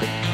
Bye.